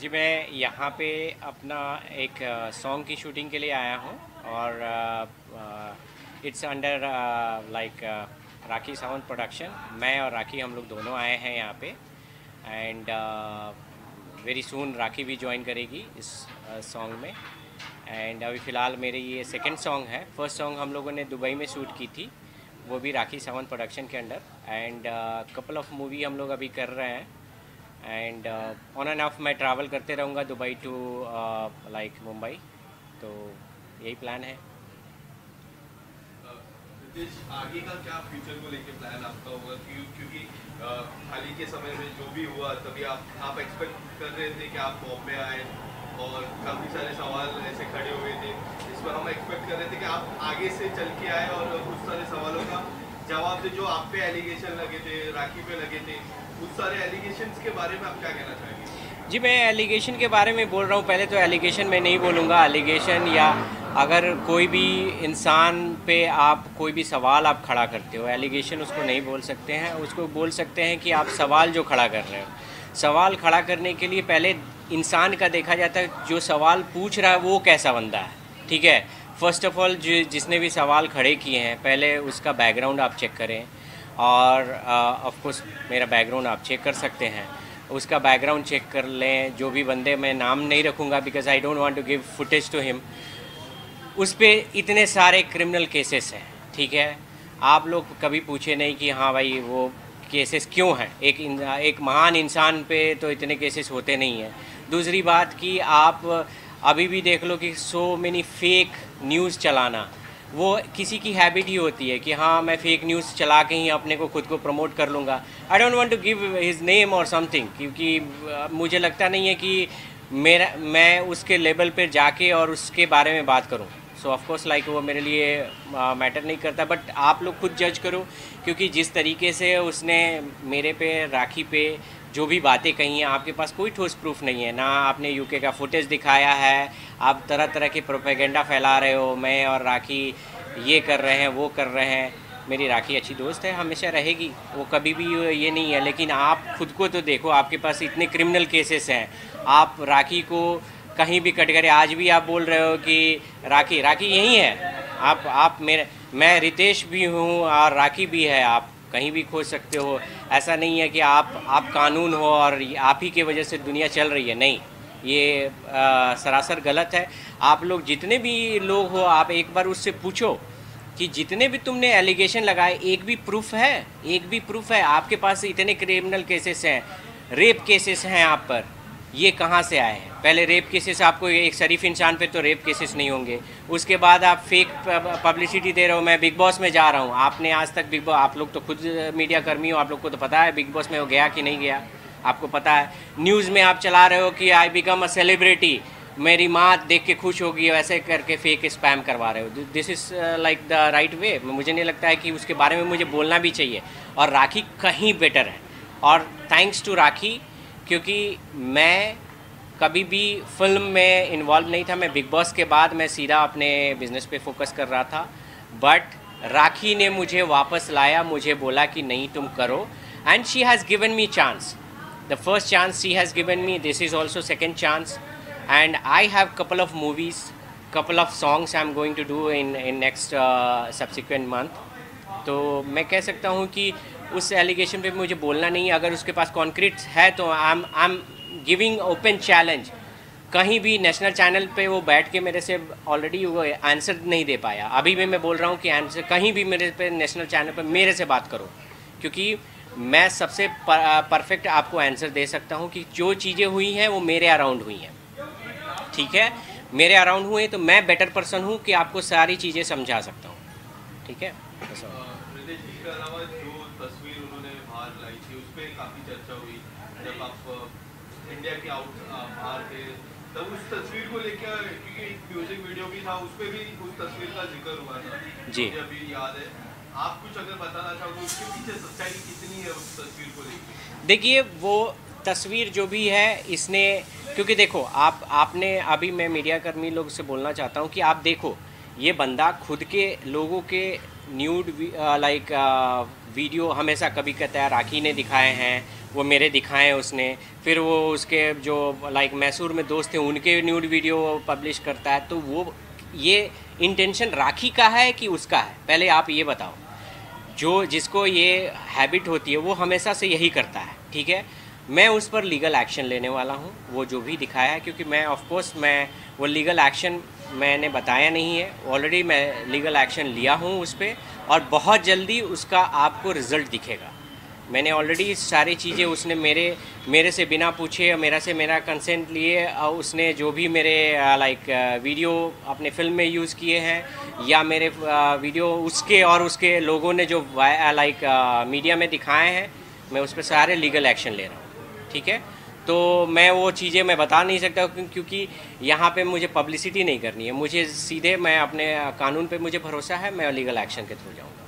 जी मैं यहाँ पे अपना एक सॉन्ग की शूटिंग के लिए आया हूँ और it's under like Rakhi sound production मैं और राखी हम लोग दोनों आए हैं यहाँ पे एंड वेरी सून राखी भी ज्वाइन करेगी इस सॉन्ग uh, में. एंड अभी फ़िलहाल मेरे ये सेकंड सॉन्ग है. फ़र्स्ट सॉन्ग हम लोगों ने दुबई में शूट की थी. वो भी राखी सावंत प्रोडक्शन के under and couple of movie हम लोग अभी कर रहे हैं। एंड ऑन एंड ऑफ़ मैं ट्रैवल करते रहूँगा दुबई टू लाइक मुंबई तो यही प्लान है। आगे का क्या फ्यूचर को लेके प्लान आपका होगा? क्योंकि हाल ही के समय में जो भी हुआ, तभी आप आप एक्सपेक्ट कर रहे थे कि आप बॉम्बे आए और काफ़ी सारे सवाल ऐसे खड़े हुए थे। इस पर हम एक्सपेक्ट कर रहे थे कि आप आगे से चल के आए और जवाब थे जो आप पे एलिगेशन लगे थे, राखी पे लगे थे, उस सारे एलिगेशन के बारे में आप क्या कहना चाहेंगे? जी, मैं एलिगेशन के बारे में बोल रहा हूँ। पहले तो एलिगेशन मैं नहीं बोलूँगा। एलिगेशन या अगर कोई भी इंसान पे आप, कोई भी सवाल आप खड़ा करते हो एलिगेशन उसको नहीं बोल सकते हैं। उसको बोल सकते हैं कि आप सवाल जो खड़ा कर रहे हो। सवाल खड़ा करने के लिए पहले इंसान का देखा जाता है, जो सवाल पूछ रहा है, वो कैसा बंदा है? ठीक है? फ़र्स्ट ऑफ़ ऑल जो जिसने भी सवाल खड़े किए हैं पहले उसका बैकग्राउंड आप चेक करें और ऑफ़ uh, कोर्स मेरा बैकग्राउंड आप चेक कर सकते हैं। उसका बैकग्राउंड चेक कर लें जो भी बंदे मैं नाम नहीं रखूँगा because I don't want to give footage to him उस पर इतने सारे क्रिमिनल केसेस हैं ठीक है? आप लोग कभी पूछे नहीं कि हाँ भाई वो केसेस क्यों हैं? एक एक महान इंसान पे तो इतने केसेस होते नहीं हैं। दूसरी बात कि आप अभी भी देख लो कि सो मेनी फेक न्यूज़ चलाना। वो किसी की हैबिट ही होती है कि हाँ मैं फेक न्यूज़ चला के ही अपने को खुद को प्रमोट कर लूँगा। I don't want to give his name और समथिंग क्योंकि मुझे लगता नहीं है कि मेरा, मैं उसके लेवल पर जाके और उसके बारे में बात करूँ। सो ऑफ़ कोर्स लाइक वो मेरे लिए मैटर uh, नहीं करता बट आप लोग खुद जज करो क्योंकि जिस तरीके से उसने मेरे पे राखी पे जो भी बातें कही हैं आपके पास कोई ठोस प्रूफ नहीं है। ना आपने यूके का फुटेज दिखाया है आप तरह तरह के प्रोपेगेंडा फैला रहे हो मैं और राखी ये कर रहे हैं वो कर रहे हैं। मेरी राखी अच्छी दोस्त है हमेशा रहेगी वो कभी भी ये नहीं है लेकिन आप खुद को तो देखो आपके पास इतने क्रिमिनल केसेस हैं। आप राखी को कहीं भी कट करे आज भी आप बोल रहे हो कि राखी राखी यही है। आप आप मेरे मैं रितेश भी हूँ और राखी भी है आप कहीं भी खोज सकते हो। ऐसा नहीं है कि आप आप कानून हो और आप ही के वजह से दुनिया चल रही है नहीं। ये आ, सरासर गलत है। आप लोग जितने भी लोग हो आप एक बार उससे पूछो कि जितने भी तुमने एलिगेशन लगाए एक भी प्रूफ है एक भी प्रूफ है। आपके पास इतने क्रिमिनल केसेस हैं रेप केसेस हैं आप पर। ये कहाँ से आए हैं? पहले रेप केसेस आपको एक शरीफ इंसान पे तो रेप केसेस नहीं होंगे। उसके बाद आप फेक पब्लिसिटी दे रहे हो, मैं बिग बॉस में जा रहा हूँ। आपने आज तक बिग बॉस आप लोग तो खुद मीडिया कर्मी हो, आप लोग को तो पता है बिग बॉस में वो गया कि नहीं गया? आपको पता है। न्यूज़ में आप चला रहे हो कि आई बिकम अ सेलिब्रिटी मेरी माँ देख के खुश होगी वैसे करके फेक स्पैम करवा रहे हो। This is like the right way मुझे नहीं लगता है कि उसके बारे में मुझे बोलना भी चाहिए। और राखी कहीं बेटर है। और थैंक्स टू राखी क्योंकि मैं कभी भी फ़िल्म में इन्वॉल्व नहीं था। मैं बिग बॉस के बाद मैं सीधा अपने बिज़नेस पे फोकस कर रहा था। बट राखी ने मुझे वापस लाया, मुझे बोला कि नहीं, तुम करो। And she has given me chance the first chance she has given me this is also second chance and I have couple of movies couple of songs I am going to do in in next subsequent month तो मैं कह सकता हूँ कि उस allegation पे मुझे बोलना नहीं है। अगर उसके पास कॉन्क्रीट है तो I am I am giving open challenge कहीं भी नेशनल चैनल पे वो बैठ के मेरे से ऑलरेडी वो आंसर नहीं दे पाया। अभी भी मैं बोल रहा हूँ कि आंसर कहीं भी मेरे पे नेशनल चैनल पे मेरे से बात करो। क्योंकि मैं सबसे परफेक्ट आपको आंसर दे सकता हूँ कि जो चीज़ें हुई हैं वो मेरे अराउंड हुई हैं। ठीक है? मेरे अराउंड हुए तो मैं बेटर पर्सन हूँ कि आपको सारी चीज़ें समझा सकता हूँ। ठीक है? इंडिया के आउट बाहर थे तब उस तस्वीर को लेकर क्योंकि म्यूज़िक वीडियो भी था उस पर भी उस तस्वीर का ज़िक्र हुआ था। जी। अभी याद है। आप कुछ अगर बताना चाहोगे उसके पीछे सच्चाई कितनी है उस तस्वीर को लेकर देखिए वो तस्वीर जो भी है इसने क्योंकि देखो आप आपने अभी मैं मीडिया कर्मी लोग से बोलना चाहता हूँ कि आप देखो ये बंदा खुद के लोगों के न्यूड लाइक वीडियो हमेशा कभी कहता है राखी ने दिखाए हैं, वो मेरे दिखाए हैं उसने। फिर वो उसके जो लाइक मैसूर में दोस्त थे, उनके न्यूड वीडियो पब्लिश करता है तो वो, ये इंटेंशन राखी का है कि उसका है? पहले आप ये बताओ। जो जिसको ये हैबिट होती है, वो हमेशा से यही करता है, ठीक है? मैं उस पर लीगल एक्शन लेने वाला हूँ, वो जो भी दिखाया है, क्योंकि मैं ऑफ़ कोर्स मैं वो लीगल एक्शन मैंने बताया नहीं है। ऑलरेडी मैं लीगल एक्शन लिया हूँ उस पर और बहुत जल्दी उसका आपको रिज़ल्ट दिखेगा। मैंने ऑलरेडी सारी चीज़ें उसने मेरे मेरे से बिना पूछे मेरा से मेरा कंसेंट लिए और उसने जो भी मेरे लाइक वीडियो अपने फ़िल्म में यूज़ किए हैं या मेरे वीडियो उसके और उसके लोगों ने जो लाइक मीडिया में दिखाए हैं, मैं उस पर सारे लीगल एक्शन ले रहा हूँ। ठीक है? तो मैं वो चीज़ें मैं बता नहीं सकता क्योंकि यहाँ पे मुझे पब्लिसिटी नहीं करनी है। मुझे सीधे मैं अपने कानून पे मुझे भरोसा है, मैं लीगल एक्शन के थ्रू जाऊँगा।